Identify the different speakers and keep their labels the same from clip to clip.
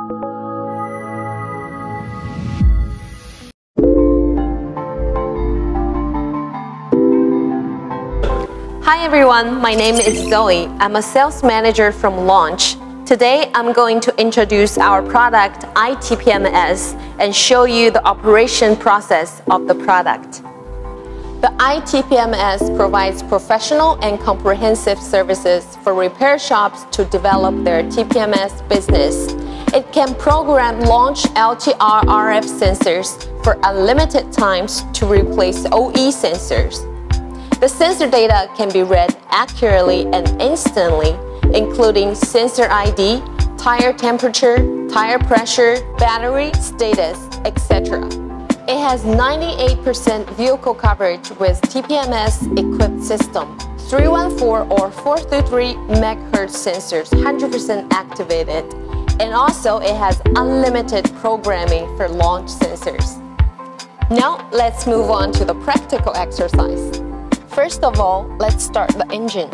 Speaker 1: Hi everyone, my name is Zoe. I'm a sales manager from Launch. Today I'm going to introduce our product i-TPMS and show you the operation process of the product. The i-TPMS provides professional and comprehensive services for repair shops to develop their TPMS business. It can program launch LTR RF sensors for unlimited times to replace OE sensors. The sensor data can be read accurately and instantly, including sensor ID, tire temperature, tire pressure, battery status, etc. It has 98% vehicle coverage with TPMS equipped system. 314 or 433 MHz sensors 100% activated and also it has unlimited programming for launch sensors. Now let's move on to the practical exercise. First of all, let's start the engine.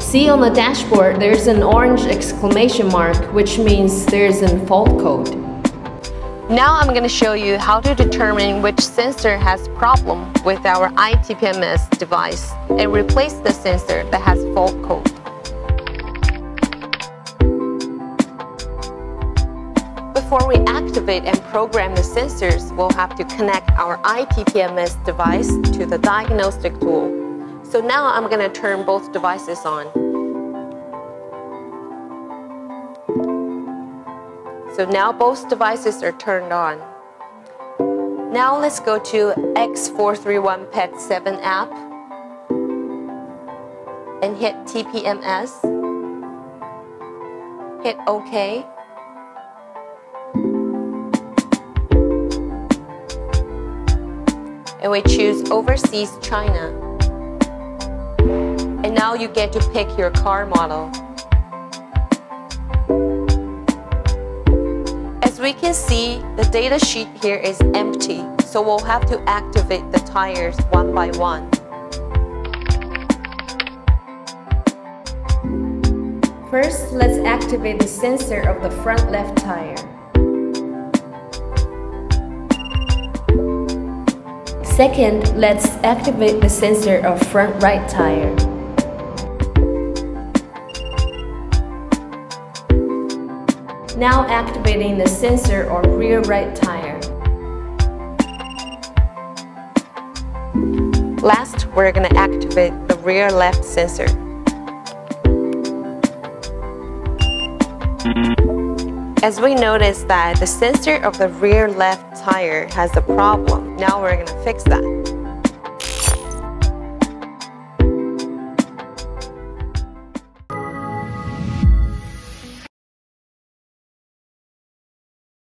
Speaker 1: See on the dashboard, there's an orange exclamation mark, which means there's a fault code. Now I'm going to show you how to determine which sensor has problem with our i-TPMS device and replace the sensor that has fault code. Before we activate and program the sensors, we'll have to connect our i-TPMS device to the diagnostic tool. So now I'm going to turn both devices on. So now both devices are turned on. Now let's go to X431 PAD 7 app and hit TPMS. Hit OK. And we choose Overseas China. And now you get to pick your car model. We can see, the data sheet here is empty, so we'll have to activate the tires one by one. First, let's activate the sensor of the front left tire. Second, let's activate the sensor of front right tire. Now activating the sensor or rear right tire. Last, we're going to activate the rear left sensor. As we notice that the sensor of the rear left tire has a problem, now we're going to fix that.